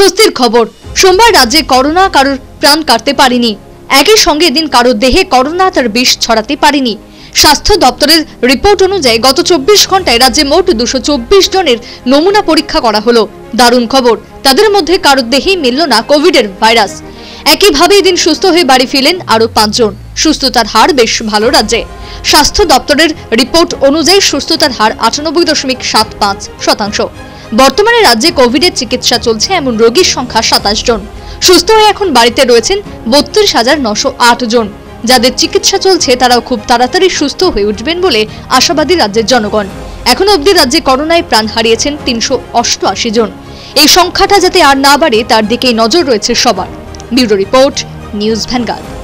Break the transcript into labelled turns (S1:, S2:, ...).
S1: স্বস্তির খবর। সোমবার রাজ্যে করোনা কারোর প্রাণ কাটতে পারেনি। একই সঙ্গে এদিন কারোর দেহে করোনা তার বিষ ছড়াতে পারেনি। স্বাস্থ্য দপ্তরের রিপোর্ট অনুযায়ী গত চব্বিশ ঘন্টায় রাজ্যে মোট দুশো জনের নমুনা পরীক্ষা করা হলো। দারুণ খবর। তাদের মধ্যে কারোর দেহেই মিলল না কোভিডের ভাইরাস। একইভাবে এদিন সুস্থ হয়ে বাড়ি ফিরলেন আরও পাঁচজন। সুস্থতার হার বেশ ভালো রাজ্যে। স্বাস্থ্য দপ্তরের রিপোর্ট অনুযায়ী সুস্থতার হার আটানব্বই দশমিক সাত পাঁচ শতাংশ। বর্তমানে রাজ্যে কোভিডের চিকিৎসা চলছে এমন রোগীর সংখ্যা সাতাশ জন। সুস্থ হয়ে এখন বাড়িতে রয়েছেন বত্রিশ হাজার নশো আট জন। যাদের চিকিৎসা চলছে, তারাও খুব তাড়াতাড়ি সুস্থ হয়ে উঠবেন বলে আশাবাদী রাজ্যের জনগণ। এখন অবধি রাজ্যে করোনায় প্রাণ হারিয়েছেন তিনশো অষ্টআশি জন। এই সংখ্যাটা যাতে আর না বাড়ে, তার দিকেই নজর রয়েছে সবার। Bureau report, news Vanguard.